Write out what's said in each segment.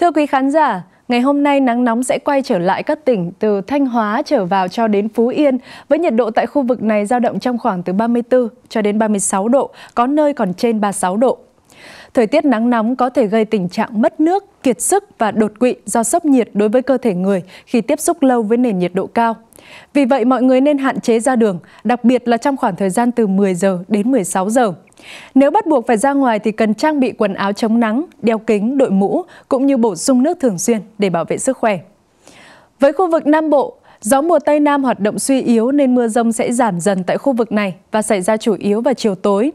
Thưa quý khán giả, ngày hôm nay nắng nóng sẽ quay trở lại các tỉnh từ Thanh Hóa trở vào cho đến Phú Yên, với nhiệt độ tại khu vực này dao động trong khoảng từ 34 cho đến 36 độ, có nơi còn trên 36 độ. Thời tiết nắng nóng có thể gây tình trạng mất nước, kiệt sức và đột quỵ do sốc nhiệt đối với cơ thể người khi tiếp xúc lâu với nền nhiệt độ cao. Vì vậy, mọi người nên hạn chế ra đường, đặc biệt là trong khoảng thời gian từ 10 giờ đến 16 giờ. Nếu bắt buộc phải ra ngoài thì cần trang bị quần áo chống nắng, đeo kính, đội mũ cũng như bổ sung nước thường xuyên để bảo vệ sức khỏe. Với khu vực Nam Bộ, gió mùa Tây Nam hoạt động suy yếu nên mưa rông sẽ giảm dần tại khu vực này và xảy ra chủ yếu vào chiều tối.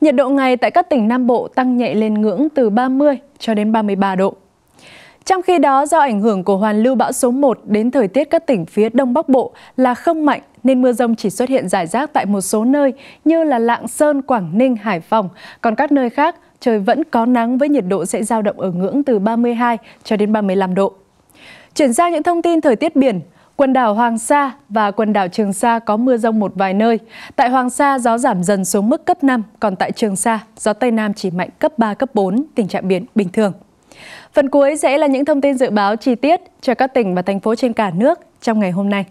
Nhiệt độ ngày tại các tỉnh Nam Bộ tăng nhẹ lên ngưỡng từ 30 cho đến 33 độ. Trong khi đó, do ảnh hưởng của hoàn lưu bão số 1 đến thời tiết các tỉnh phía Đông Bắc Bộ là không mạnh nên mưa rông chỉ xuất hiện rải rác tại một số nơi như là Lạng Sơn, Quảng Ninh, Hải Phòng. Còn các nơi khác, trời vẫn có nắng với nhiệt độ sẽ dao động ở ngưỡng từ 32 cho đến 35 độ. Chuyển sang những thông tin thời tiết biển, Quần đảo Hoàng Sa và quần đảo Trường Sa có mưa rông một vài nơi. Tại Hoàng Sa, gió giảm dần xuống mức cấp 5, còn tại Trường Sa, gió Tây Nam chỉ mạnh cấp 3, cấp 4, tình trạng biển bình thường. Phần cuối sẽ là những thông tin dự báo chi tiết cho các tỉnh và thành phố trên cả nước trong ngày hôm nay.